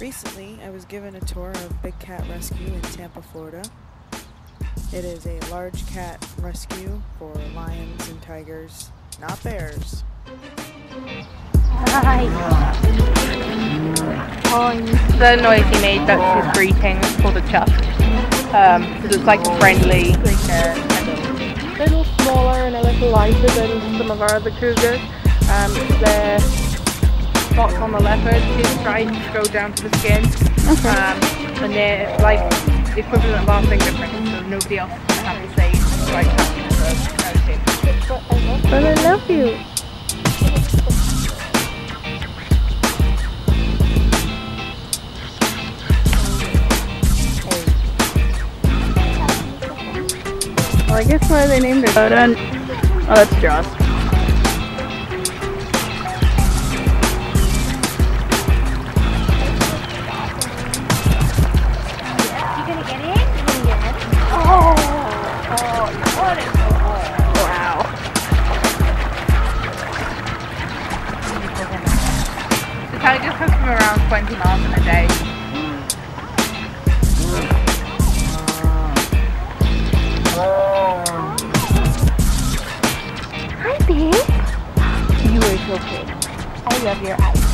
Recently, I was given a tour of Big Cat Rescue in Tampa, Florida. It is a large cat rescue for lions and tigers, not bears. Hi. Hi. The noise he made, that's his greeting, it's called a chuff. Um, so it's like a friendly, like a little smaller and a little lighter than some of our other cougars. Um, the spots on the leopard, his stripes go down to the skin. Um, and they're like the equivalent of our fingerprints, so nobody else can have the same like of. But I love you. Well, I guess why they named it Odin. Oh, that's Jaws. The tigers come from around 20 miles in a day. Hi, babe. You are so pretty. I love your eyes.